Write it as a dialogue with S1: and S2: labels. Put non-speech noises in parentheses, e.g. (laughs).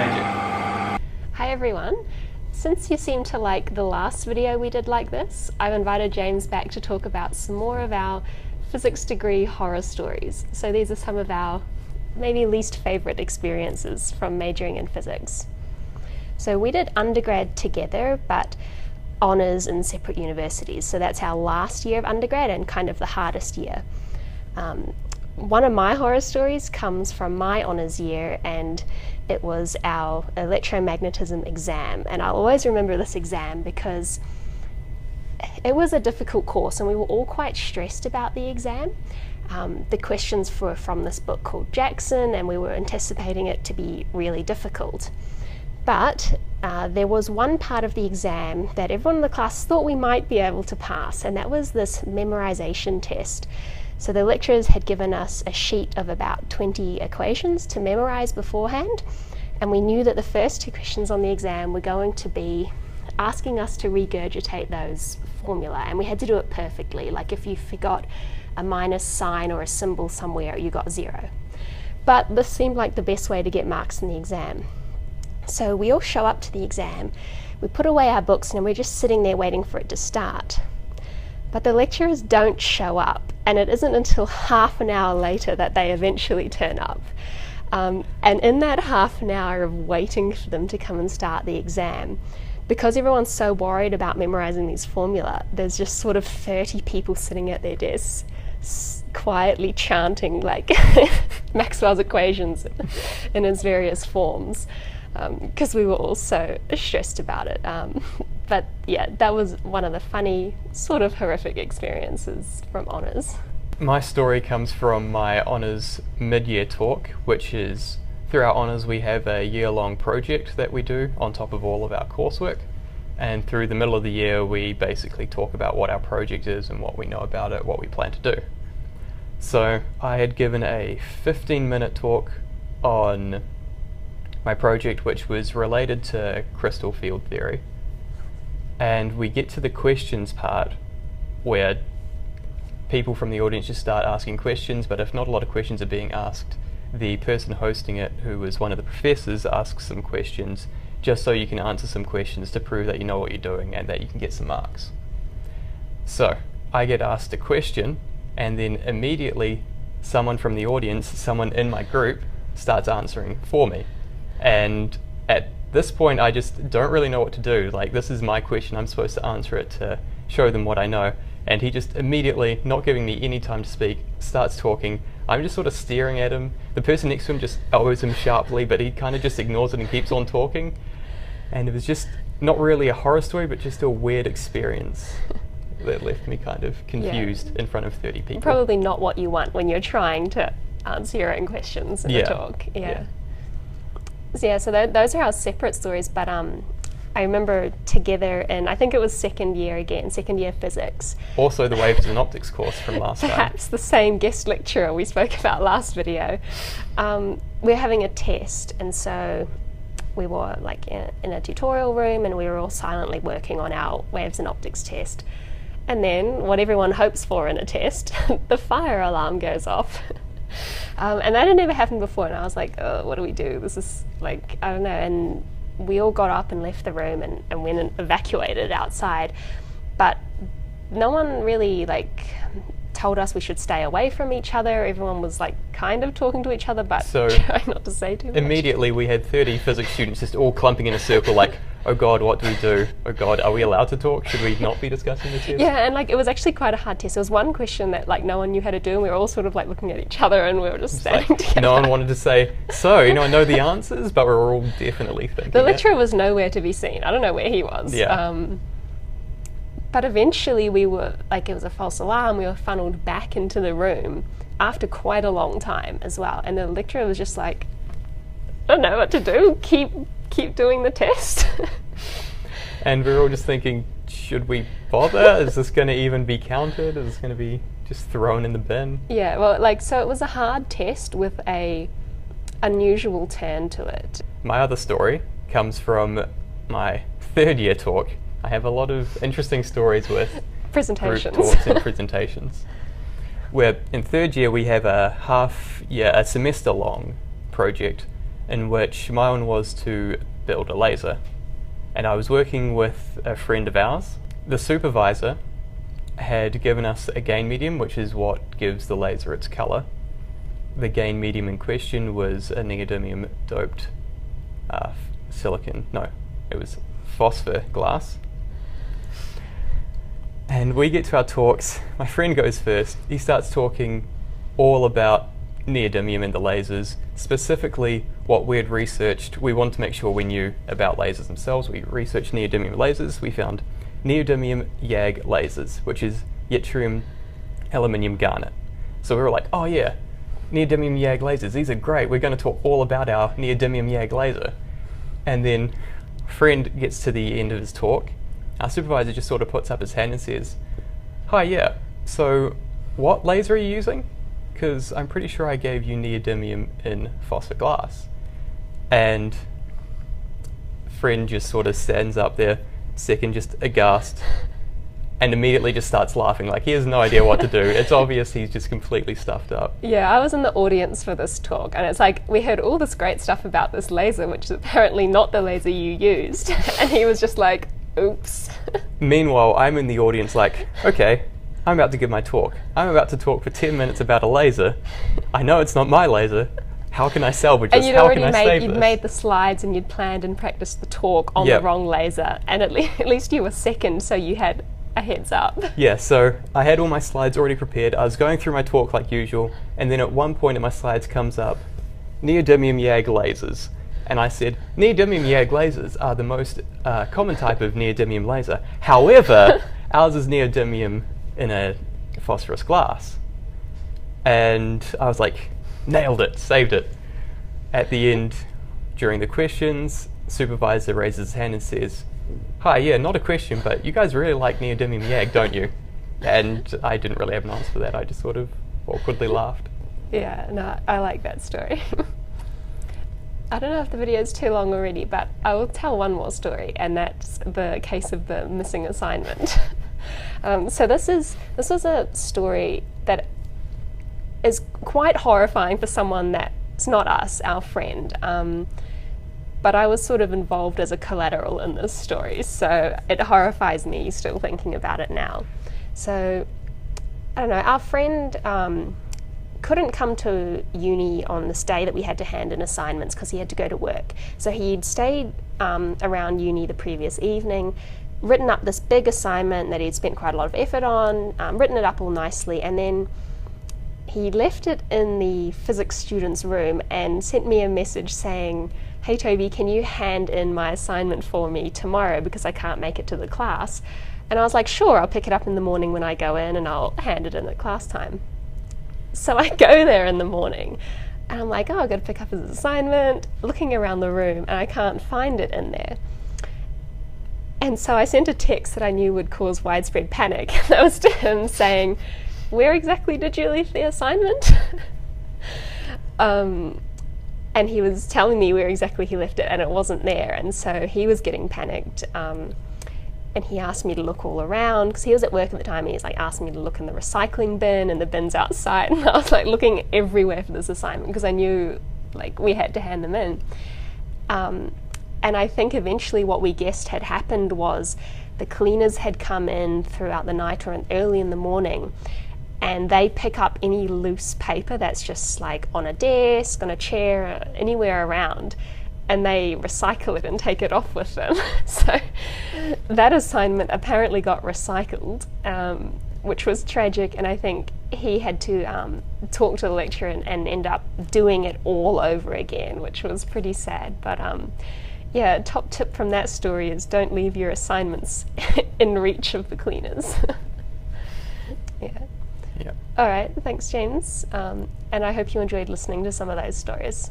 S1: magic.
S2: Hi everyone. Since you seem to like the last video we did like this, I've invited James back to talk about some more of our physics degree horror stories. So these are some of our maybe least favourite experiences from majoring in physics. So we did undergrad together, but honours in separate universities. So that's our last year of undergrad and kind of the hardest year. Um, one of my horror stories comes from my honours year, and it was our electromagnetism exam. And I'll always remember this exam because it was a difficult course, and we were all quite stressed about the exam. Um, the questions were from this book called Jackson, and we were anticipating it to be really difficult. But uh, there was one part of the exam that everyone in the class thought we might be able to pass, and that was this memorization test. So the lecturers had given us a sheet of about 20 equations to memorize beforehand, and we knew that the first two questions on the exam were going to be asking us to regurgitate those formula, and we had to do it perfectly. Like if you forgot a minus sign or a symbol somewhere, you got zero. But this seemed like the best way to get marks in the exam. So we all show up to the exam, we put away our books, and we're just sitting there waiting for it to start. But the lecturers don't show up, and it isn't until half an hour later that they eventually turn up. Um, and in that half an hour of waiting for them to come and start the exam, because everyone's so worried about memorizing these formula, there's just sort of 30 people sitting at their desks quietly chanting like (laughs) Maxwell's equations in its various forms because um, we were all so stressed about it. Um, but yeah, that was one of the funny, sort of horrific experiences from honours.
S1: My story comes from my honours mid year talk, which is through our honours, we have a year long project that we do on top of all of our coursework. And through the middle of the year, we basically talk about what our project is and what we know about it, what we plan to do. So I had given a 15 minute talk on my project, which was related to crystal field theory. And we get to the questions part where people from the audience just start asking questions, but if not a lot of questions are being asked, the person hosting it, who was one of the professors, asks some questions just so you can answer some questions to prove that you know what you're doing and that you can get some marks. So I get asked a question, and then immediately someone from the audience, someone in my group, starts answering for me. And at this point, I just don't really know what to do. Like, this is my question, I'm supposed to answer it to show them what I know. And he just immediately, not giving me any time to speak, starts talking. I'm just sort of staring at him. The person next to him just elbows him sharply, but he kind of just ignores it and keeps on talking. And it was just not really a horror story, but just a weird experience (laughs) that left me kind of confused yeah. in front of 30 people.
S2: Probably not what you want when you're trying to answer your own questions in
S1: yeah.
S2: a talk. yeah. yeah. So yeah, so th those are our separate stories, but um, I remember together and I think it was second year again, second year physics.
S1: Also the waves and optics course from last
S2: Perhaps (laughs) time. Perhaps the same guest lecturer we spoke about last video. Um, we're having a test, and so we were like in, in a tutorial room and we were all silently working on our waves and optics test. And then, what everyone hopes for in a test, (laughs) the fire alarm goes off. Um, and that had never happened before, and I was like, oh, what do we do? This is like, I don't know. And we all got up and left the room and, and went and evacuated outside. But no one really like told us we should stay away from each other. Everyone was like kind of talking to each other, but so (laughs) trying not to say too much.
S1: Immediately, we had 30 physics students just all clumping in a circle, like, oh God, what do we do? Oh God, are we allowed to talk? Should we not be discussing this?
S2: Yeah, and like it was actually quite a hard test. There was one question that like no one knew how to do, and we were all sort of like looking at each other, and we were just standing like, together.
S1: No one wanted to say, so you know, I know the answers, but we're all definitely thinking.
S2: The lecturer it. was nowhere to be seen. I don't know where he was.
S1: Yeah. Um,
S2: but eventually, we were like, it was a false alarm. We were funneled back into the room after quite a long time as well. And the lecturer was just like, I don't know what to do. Keep keep doing the test. (laughs)
S1: and we are all just thinking, should we bother? Is this going to even be counted? Is this going to be just thrown in the bin?
S2: Yeah. Well, like so, it was a hard test with a unusual turn to it.
S1: My other story comes from my third year talk I have a lot of interesting stories with (laughs)
S2: presentations,
S1: group talks and presentations. Where in third year we have a half year, a semester long project in which my one was to build a laser. And I was working with a friend of ours. The supervisor had given us a gain medium, which is what gives the laser its color. The gain medium in question was a neodymium doped uh, silicon, no, it was phosphor glass. And we get to our talks. My friend goes first. He starts talking all about neodymium and the lasers, specifically what we had researched. We wanted to make sure we knew about lasers themselves. We researched neodymium lasers. We found neodymium YAG lasers, which is yttrium aluminium garnet. So we were like, oh yeah, neodymium YAG lasers, these are great. We're going to talk all about our neodymium YAG laser. And then friend gets to the end of his talk our supervisor just sort of puts up his hand and says, Hi, yeah, so what laser are you using? Because I'm pretty sure I gave you neodymium in phosphor glass. And friend just sort of stands up there, second just aghast, and immediately just starts laughing. Like he has no idea what to do. (laughs) It's obvious he's just completely stuffed up.
S2: Yeah, I was in the audience for this talk, and it's like we heard all this great stuff about this laser, which is apparently not the laser you used. (laughs) and he was just like, Oops. (laughs)
S1: Meanwhile, I'm in the audience like, okay, I'm about to give my talk. I'm about to talk for 10 minutes about a laser. I know it's not my laser. How can I salvage
S2: and
S1: this?
S2: you'd
S1: How
S2: already
S1: can I
S2: made,
S1: save
S2: you'd
S1: this?
S2: made the slides and you'd planned and practiced the talk on
S1: Yep.
S2: the wrong laser, and at, le- (laughs) at least you were second, so you had a heads up. (laughs)
S1: Yeah, so I had all my slides already prepared. I was going through my talk like usual, and then at one point in my slides comes up neodymium YAG lasers. And I said, neodymium YAG lasers are the most uh, common type of neodymium laser. However, (laughs) ours is neodymium in a phosphorus glass. And I was like, nailed it, saved it. At the end, during the questions, supervisor raises his hand and says, Hi, yeah, not a question, but you guys really like neodymium YAG, don't you? And I didn't really have an answer for that. I just sort of awkwardly laughed.
S2: Yeah, no, I like that story. (laughs) I don't know if the video is too long already, but I will tell one more story, and that's the case of the missing assignment. (laughs) um, so this is this was a story that is quite horrifying for someone that's not us, our friend. Um, but I was sort of involved as a collateral in this story, so it horrifies me still thinking about it now. So I don't know, our friend um, couldn't come to uni on this day that we had to hand in assignments because he had to go to work. So he'd stayed um, around uni the previous evening, written up this big assignment that he'd spent quite a lot of effort on, um, written it up all nicely, and then he left it in the physics student's room and sent me a message saying, Hey Toby, can you hand in my assignment for me tomorrow because I can't make it to the class? And I was like, Sure, I'll pick it up in the morning when I go in and I'll hand it in at class time. So I (laughs) go there in the morning and I'm like, Oh, I've got to pick up his assignment, looking around the room, and I can't find it in there. And so I sent a text that I knew would cause widespread panic. (laughs) That was to him saying, Where exactly did you leave the assignment? (laughs) um, and he was telling me where exactly he left it, and it wasn't there. And so he was getting panicked. Um, and he asked me to look all around because he was at work at the time. And he's like asked me to look in the recycling bin and the bins outside, (laughs) and I was like looking everywhere for this assignment because I knew like we had to hand them in. Um, and I think eventually what we guessed had happened was the cleaners had come in throughout the night or early in the morning and they pick up any loose paper that's just like on a desk, on a chair, anywhere around, and they recycle it and take it off with them. (laughs) so that assignment apparently got recycled, um, which was tragic, and I think he had to um, talk to the lecturer and, and end up doing it all over again, which was pretty sad. But um, yeah, top tip from that story is don't leave your assignments (laughs) in reach of the cleaners. (laughs) yeah.
S1: Yeah.
S2: All right, thanks, James. Um, and I hope you enjoyed listening to some of those stories.